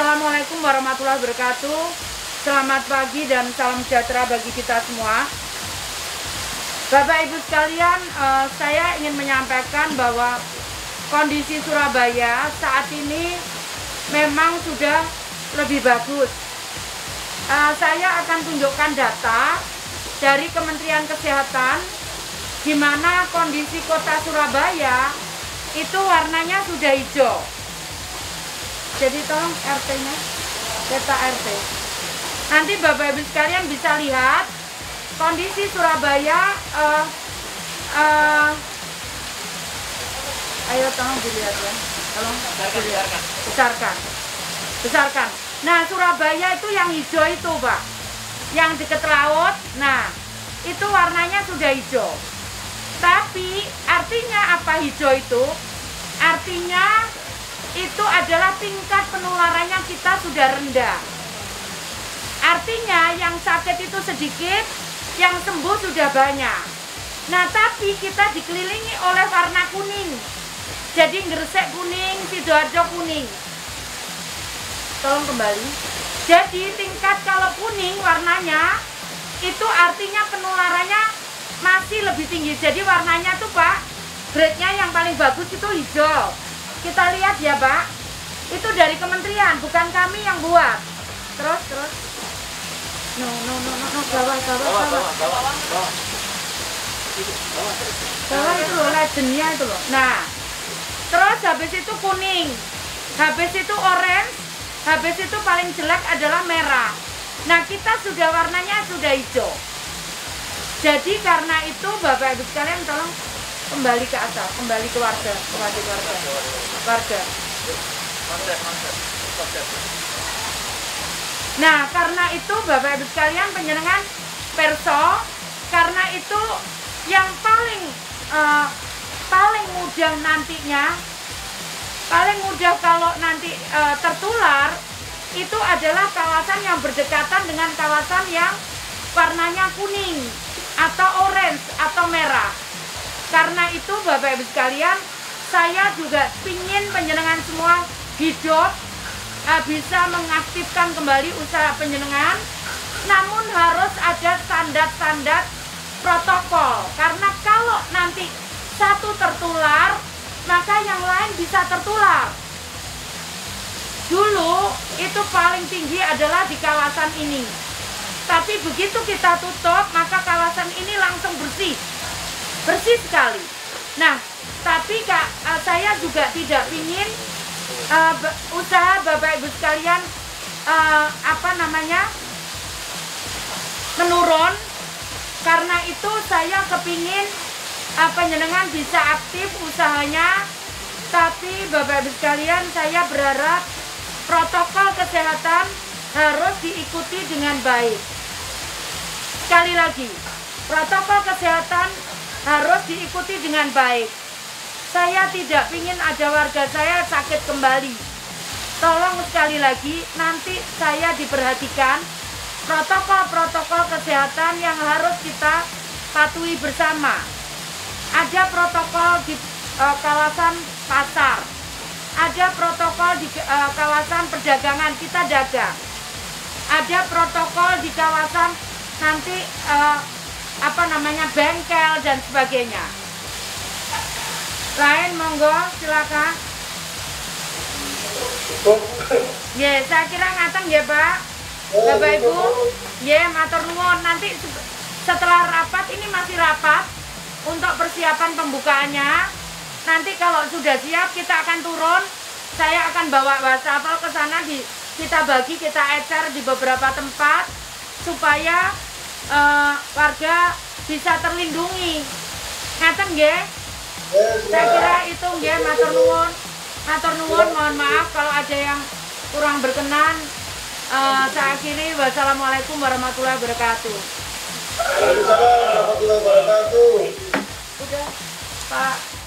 Assalamualaikum warahmatullahi wabarakatuh. Selamat pagi dan salam sejahtera bagi kita semua. Bapak Ibu sekalian, eh, saya ingin menyampaikan bahwa kondisi Surabaya saat ini memang sudah lebih bagus. Eh, saya akan tunjukkan data dari Kementerian Kesehatan di mana kondisi kota Surabaya itu warnanya sudah hijau. Jadi tolong RT-nya, peta RT. Nanti Bapak Ibu sekalian bisa lihat kondisi Surabaya. Uh, uh, ayo tolong dilihat ya, tolong dilihat. Besarkan, besarkan. Nah Surabaya itu yang hijau itu Pak, yang dekat laut. Nah itu warnanya sudah hijau. Tapi artinya apa hijau itu? Artinya itu adalah tingkat penularannya kita sudah rendah. Artinya yang sakit itu sedikit, yang sembuh sudah banyak. Nah, tapi kita dikelilingi oleh warna kuning. Jadi Gresik kuning, Sidoarjo kuning. Tolong kembali. Jadi tingkat kalau kuning warnanya itu artinya penularannya masih lebih tinggi. Jadi warnanya tuh Pak, grade-nya yang paling bagus itu hijau. Kita lihat ya Pak, itu dari kementerian, bukan kami yang buat. Terus, terus. No, no, no, no, no, bawah, bawah, bawah. Bawah, bawah itu loh, legendnya itu loh. Nah, terus habis itu kuning, habis itu orange, habis itu paling jelek adalah merah. Nah, kita sudah warnanya sudah hijau. Jadi karena itu Bapak Ibu sekalian tolong kembali ke asal, kembali ke warga, kembali ke warga. Warga. Nah, karena itu Bapak Ibu sekalian penjenengan perso karena itu yang paling uh, paling mudah nantinya paling mudah kalau nanti uh, tertular itu adalah kawasan yang berdekatan dengan kawasan yang warnanya kuning atau orange atau merah. Karena itu Bapak Ibu sekalian, saya juga ingin penjenengan semua hidup uh, bisa mengaktifkan kembali usaha penjenengan, namun harus ada standar-standar protokol. Karena kalau nanti satu tertular, maka yang lain bisa tertular. Dulu itu paling tinggi adalah di kawasan ini tapi begitu kita tutup, maka kawasan ini langsung bersih. Bersih sekali. Nah, tapi Kak, uh, saya juga tidak ingin uh, usaha Bapak Ibu sekalian uh, apa namanya? menurun. Karena itu saya kepingin uh, bisa aktif usahanya. Tapi Bapak Ibu sekalian, saya berharap protokol kesehatan harus diikuti dengan baik. Sekali lagi, protokol kesehatan harus diikuti dengan baik. Saya tidak ingin ada warga saya sakit kembali. Tolong sekali lagi, nanti saya diperhatikan protokol-protokol kesehatan yang harus kita patuhi bersama. Ada protokol di uh, kawasan pasar, ada protokol di uh, kawasan perdagangan kita dagang, ada protokol di kawasan nanti uh, apa namanya bengkel dan sebagainya. Lain monggo silakan. Ya, saya kira ngateng ya Pak. Bapak Ibu, ya matur nuwun. Nanti setelah rapat ini masih rapat untuk persiapan pembukaannya. Nanti kalau sudah siap kita akan turun. Saya akan bawa wastafel ke sana di kita bagi, kita ecer di beberapa tempat supaya uh, warga bisa terlindungi. Ngaten nggih? Saya kira itu nggih matur nuwun. Matur nuwun, mohon maaf kalau ada yang kurang berkenan. Uh, saya akhiri wassalamualaikum warahmatullahi wabarakatuh. Waalaikumsalam warahmatullahi wabarakatuh. Udah, Pak.